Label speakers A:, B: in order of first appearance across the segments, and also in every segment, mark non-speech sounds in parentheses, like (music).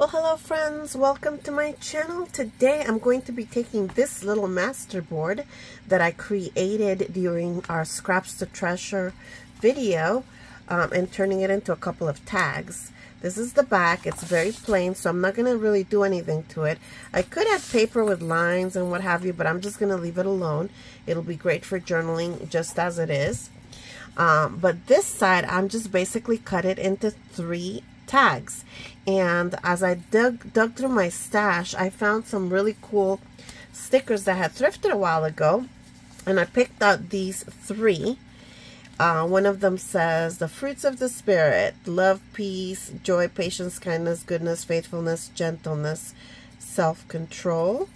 A: Well, hello friends. Welcome to my channel. Today I'm going to be taking this little masterboard that I created during our Scraps to Treasure video um, and turning it into a couple of tags. This is the back. It's very plain, so I'm not going to really do anything to it. I could add paper with lines and what have you, but I'm just going to leave it alone. It'll be great for journaling just as it is. Um, but this side, I'm just basically cut it into three tags. And as I dug, dug through my stash, I found some really cool stickers that I had thrifted a while ago. And I picked out these three. Uh, one of them says, the fruits of the Spirit, love, peace, joy, patience, kindness, goodness, faithfulness, gentleness, self-control.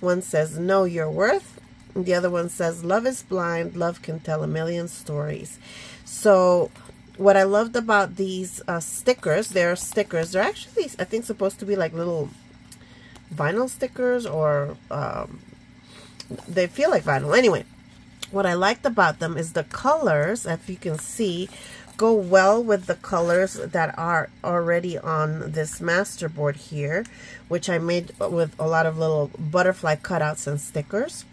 A: One says, know your worth. The other one says, love is blind, love can tell a million stories. So what I loved about these uh, stickers, they're stickers. They're actually, I think, supposed to be like little vinyl stickers or um, they feel like vinyl. Anyway, what I liked about them is the colors, if you can see, go well with the colors that are already on this masterboard here, which I made with a lot of little butterfly cutouts and stickers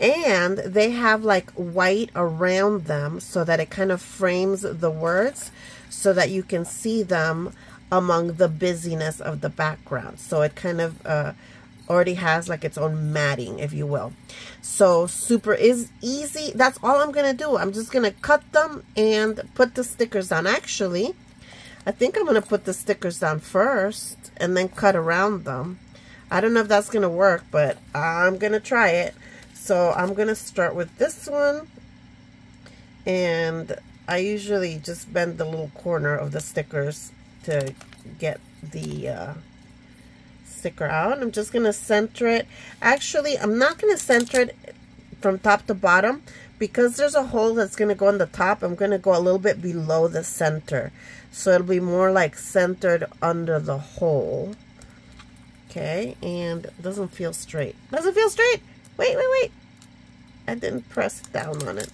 A: and they have like white around them so that it kind of frames the words so that you can see them among the busyness of the background. So it kind of uh, already has like its own matting if you will. So super is easy. That's all I'm gonna do. I'm just gonna cut them and put the stickers on. Actually I think I'm gonna put the stickers down first and then cut around them. I don't know if that's gonna work but I'm gonna try it so I'm going to start with this one. And I usually just bend the little corner of the stickers to get the uh, sticker out. I'm just going to center it. Actually, I'm not going to center it from top to bottom because there's a hole that's going to go on the top. I'm going to go a little bit below the center. So it'll be more like centered under the hole. Okay, and doesn't feel straight. Doesn't feel straight. Wait, wait, wait. I didn't press down on it.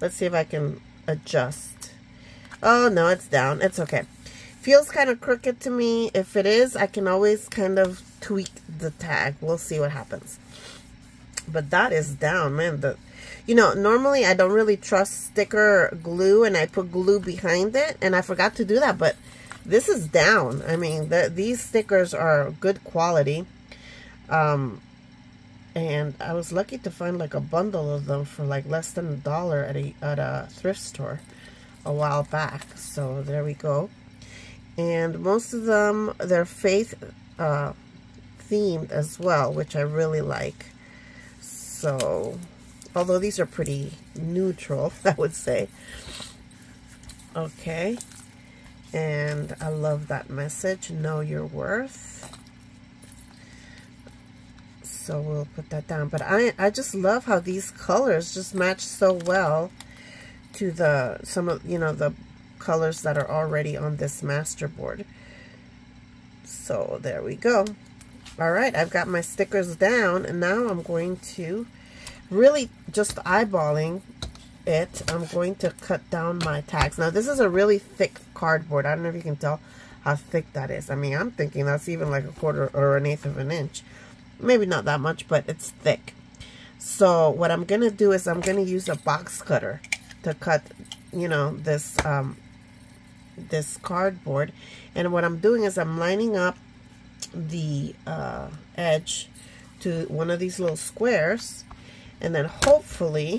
A: Let's see if I can adjust. Oh, no, it's down. It's okay. Feels kind of crooked to me. If it is, I can always kind of tweak the tag. We'll see what happens. But that is down, man. The, you know, normally I don't really trust sticker glue and I put glue behind it. And I forgot to do that, but this is down. I mean, the, these stickers are good quality. Um, and I was lucky to find like a bundle of them for like less than a dollar at a, at a thrift store a while back. So there we go. And most of them, they're faith uh, themed as well, which I really like. So, although these are pretty neutral, (laughs) I would say. Okay. And I love that message, know your worth so we'll put that down. But I, I just love how these colors just match so well to the, some of, you know, the colors that are already on this master board. So there we go. All right, I've got my stickers down, and now I'm going to really just eyeballing it. I'm going to cut down my tags. Now, this is a really thick cardboard. I don't know if you can tell how thick that is. I mean, I'm thinking that's even like a quarter or an eighth of an inch maybe not that much, but it's thick. So what I'm going to do is I'm going to use a box cutter to cut, you know, this, um, this cardboard. And what I'm doing is I'm lining up the uh, edge to one of these little squares. And then hopefully,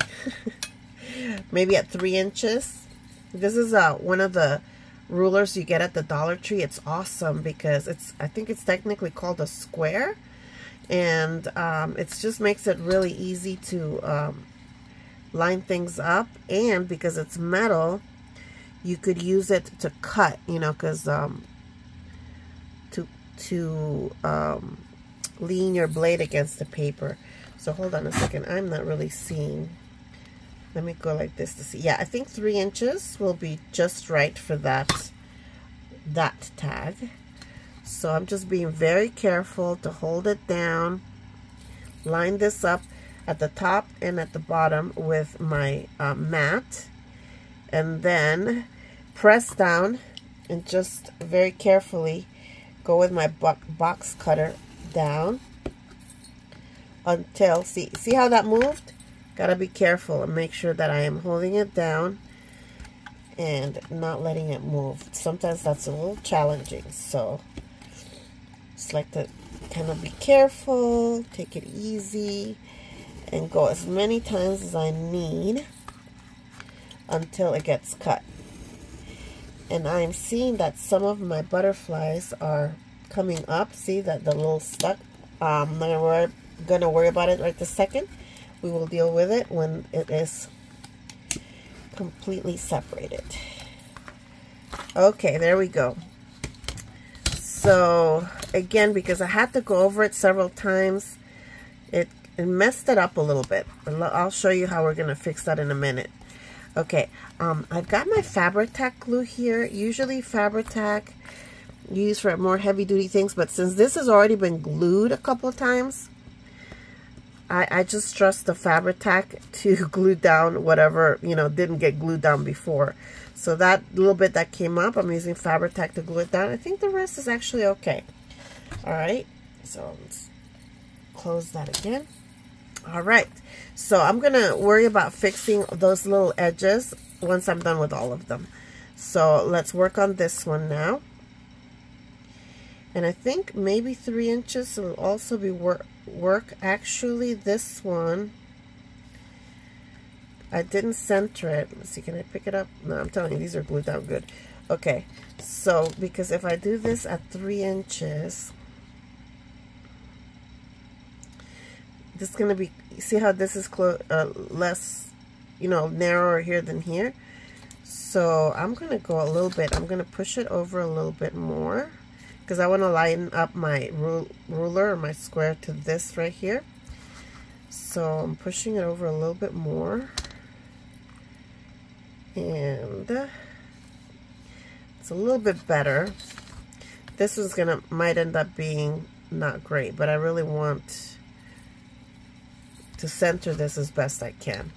A: (laughs) maybe at three inches. This is uh, one of the rulers you get at the Dollar Tree. It's awesome because it's, I think it's technically called a square and um, it just makes it really easy to um, line things up. And because it's metal you could use it to cut you know because um, to to um, lean your blade against the paper. So hold on a second. I'm not really seeing. Let me go like this to see. Yeah I think three inches will be just right for that that tag so I'm just being very careful to hold it down. Line this up at the top and at the bottom with my uh, mat. And then press down and just very carefully go with my box cutter down until, see, see how that moved? Gotta be careful and make sure that I am holding it down and not letting it move. Sometimes that's a little challenging, so just like to kind of be careful, take it easy, and go as many times as I need until it gets cut. And I'm seeing that some of my butterflies are coming up. See that the little stuck? Um, I'm not gonna worry about it right this second. We will deal with it when it is completely separated. Okay, there we go. So, again, because I had to go over it several times, it, it messed it up a little bit. I'll show you how we're going to fix that in a minute. Okay, um, I've got my Fabri-Tac glue here. Usually Fabri-Tac used for more heavy-duty things, but since this has already been glued a couple of times, I, I just trust the Fabri-Tac to (laughs) glue down whatever, you know, didn't get glued down before. So that little bit that came up, I'm using Fabri-Tac to glue it down. I think the rest is actually okay. All right, so let's close that again. All right, so I'm to worry about fixing those little edges once I'm done with all of them. So let's work on this one now. And I think maybe three inches will also be work, work. Actually, this one, I didn't center it. Let's see, can I pick it up? No, I'm telling you, these are glued down good. Okay, so because if I do this at three inches, this is going to be, see how this is uh, less, you know, narrower here than here? So I'm going to go a little bit, I'm going to push it over a little bit more because I want to line up my ruler or my square to this right here. So I'm pushing it over a little bit more. And it's a little bit better. This is gonna might end up being not great, but I really want to center this as best I can.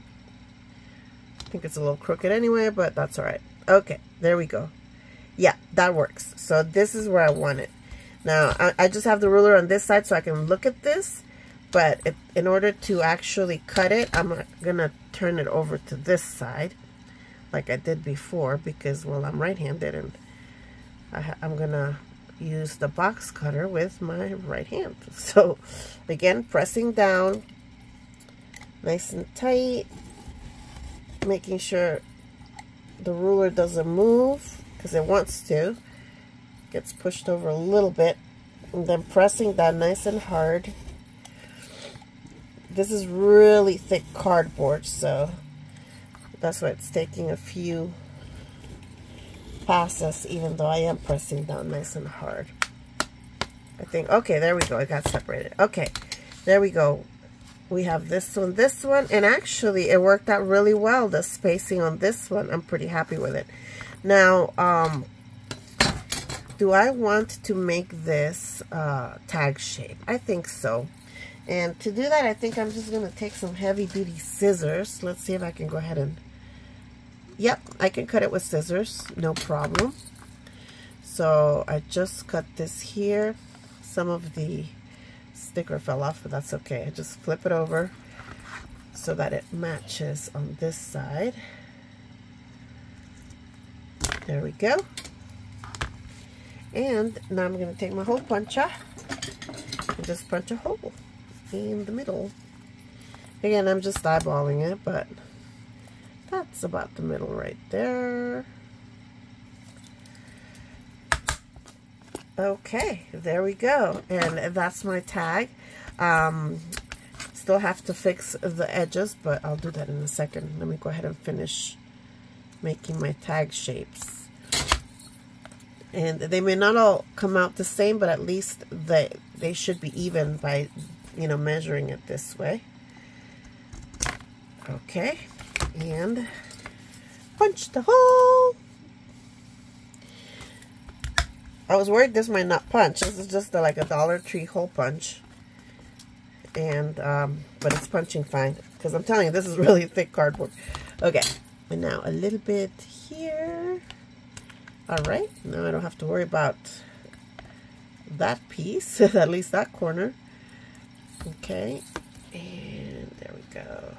A: I think it's a little crooked anyway, but that's all right. Okay, there we go. Yeah, that works. So this is where I want it. Now, I, I just have the ruler on this side so I can look at this. But if, in order to actually cut it, I'm going to turn it over to this side like I did before because, well, I'm right-handed and I, I'm going to use the box cutter with my right hand. (laughs) So, again, pressing down nice and tight, making sure the ruler doesn't move because it wants to. Gets pushed over a little bit and then pressing that nice and hard. This is really thick cardboard, so that's why it's taking a few passes, even though I am pressing down nice and hard. I think, okay, there we go. It got separated. Okay, there we go we have this one, this one, and actually it worked out really well, the spacing on this one. I'm pretty happy with it. Now, um, do I want to make this uh, tag shape? I think so. And to do that, I think I'm just going to take some heavy-duty scissors. Let's see if I can go ahead and... Yep, I can cut it with scissors, no problem. So I just cut this here. Some of the sticker fell off, but that's okay. I just flip it over so that it matches on this side. There we go. And now I'm going to take my hole puncher and just punch a hole in the middle. Again, I'm just eyeballing it, but that's about the middle right there. Okay, there we go. And that's my tag. Um, still have to fix the edges, but I'll do that in a second. Let me go ahead and finish making my tag shapes. And they may not all come out the same, but at least they, they should be even by, you know, measuring it this way. Okay, and punch the hole. I was worried this might not punch. This is just a, like a Dollar Tree hole punch. And, um, but it's punching fine. Because I'm telling you, this is (laughs) really thick cardboard. Okay, and now a little bit here. All right, now I don't have to worry about that piece, (laughs) at least that corner. Okay, and there we go.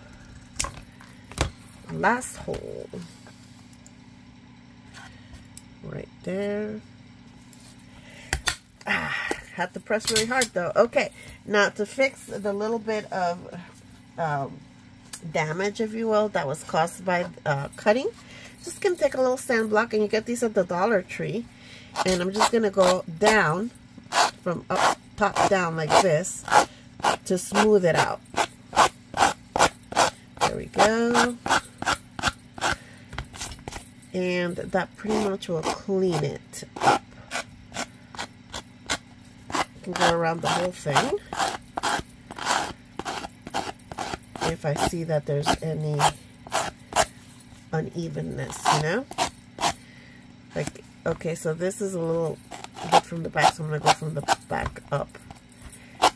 A: Last hole. Right there. Ah, had to press really hard though. Okay, now to fix the little bit of um, damage, if you will, that was caused by uh, cutting, just gonna take a little sand block and you get these at the Dollar Tree. And I'm just gonna go down from up top down like this to smooth it out. There we go. And that pretty much will clean it up. can go around the whole thing. If I see that there's any unevenness, you know? Like, okay, so this is a little bit from the back, so I'm going to go from the back up.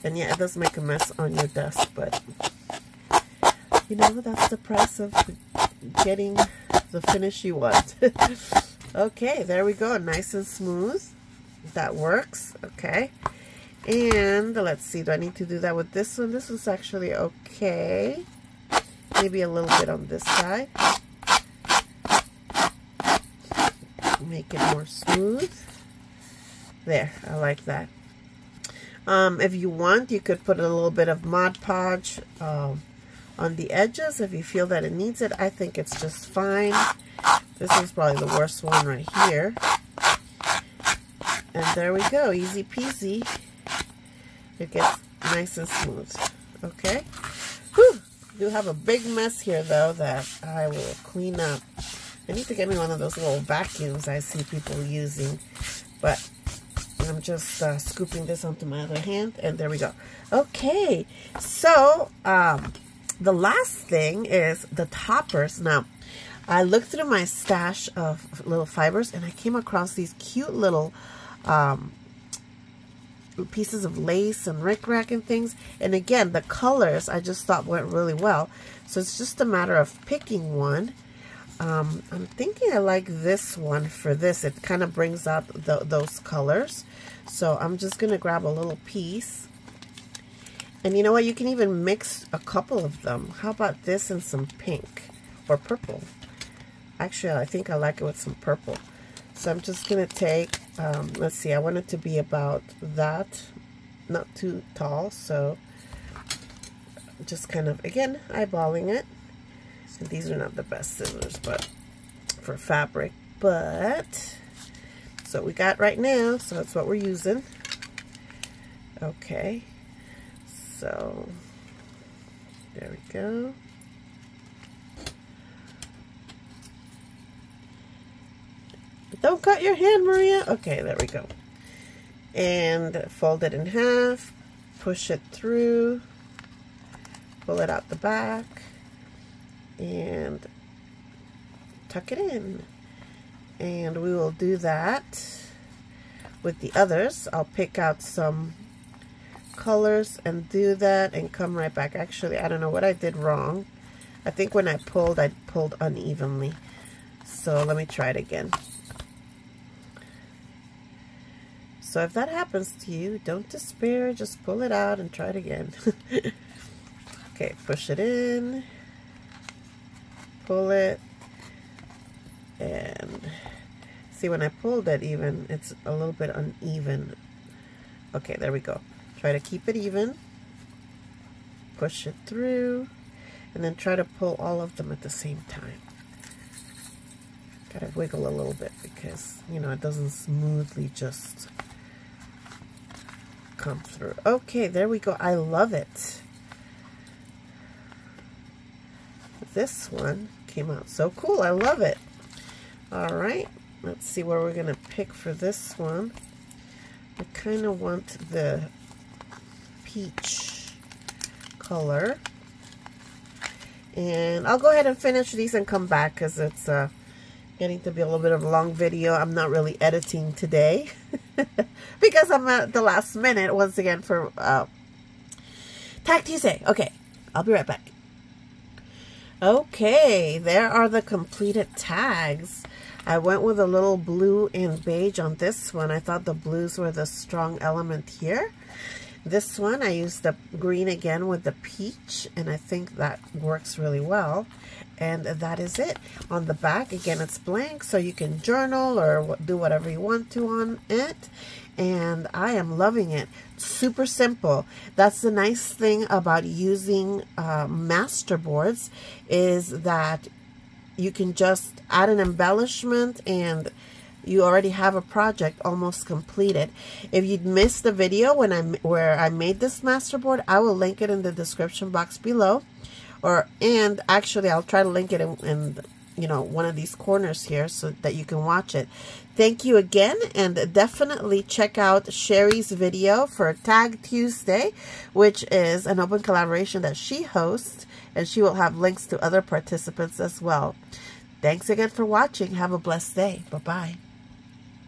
A: And yeah, it does make a mess on your desk, but you know, that's the price of getting the finish you want. (laughs) okay, there we go. Nice and smooth. That works. Okay. And let's see, do I need to do that with this one? This one's actually okay. Maybe a little bit on this side. Make it more smooth. There, I like that. Um, if you want, you could put a little bit of Mod Podge um, on the edges if you feel that it needs it. I think it's just fine. This is probably the worst one right here. And there we go, easy peasy. It gets nice and smooth. Okay. Whew. Do have a big mess here though that I will clean up. I need to get me one of those little vacuums I see people using. But I'm just uh, scooping this onto my other hand, and there we go. Okay, so um, the last thing is the toppers. Now, I looked through my stash of little fibers, and I came across these cute little um, pieces of lace and rickrack and things. And again, the colors I just thought went really well. So it's just a matter of picking one. Um, I'm thinking I like this one for this. It kind of brings out the, those colors. So I'm just going to grab a little piece. And you know what? You can even mix a couple of them. How about this and some pink or purple? Actually, I think I like it with some purple. So I'm just going to take, um, let's see, I want it to be about that, not too tall. So just kind of, again, eyeballing it. And these are not the best scissors, but for fabric. But so we got right now, so that's what we're using. Okay, so there we go. Don't cut your hand, Maria. Okay, there we go. And fold it in half, push it through, pull it out the back, and tuck it in. And we will do that with the others. I'll pick out some colors and do that and come right back. Actually, I don't know what I did wrong. I think when I pulled, I pulled unevenly. So let me try it again. So if that happens to you, don't despair. Just pull it out and try it again. (laughs) okay, push it in. Pull it. And see, when I pulled it even, it's a little bit uneven. Okay, there we go. Try to keep it even. Push it through. And then try to pull all of them at the same time. Gotta wiggle a little bit because, you know, it doesn't smoothly just come through. Okay, there we go. I love it. This one came out so cool. I love it. All right, let's see where we're going to pick for this one. I kind of want the peach color. And I'll go ahead and finish these and come back because it's uh, getting to be a little bit of a long video. I'm not really editing today. (laughs) because I'm at the last minute once again for uh, Tag Tuesday. Okay, I'll be right back. Okay, there are the completed tags. I went with a little blue and beige on this one. I thought the blues were the strong element here. This one, I used the green again with the peach, and I think that works really well. And that is it. On the back, again, it's blank, so you can journal or do whatever you want to on it. And I am loving it. Super simple. That's the nice thing about using uh, master boards is that you can just add an embellishment and you already have a project almost completed. If you missed the video when I where I made this masterboard, I will link it in the description box below. Or and actually, I'll try to link it in, in you know one of these corners here so that you can watch it. Thank you again, and definitely check out Sheree's video for Tag Tuesday, which is an open collaboration that she hosts, and she will have links to other participants as well. Thanks again for watching. Have a blessed day. Bye-bye.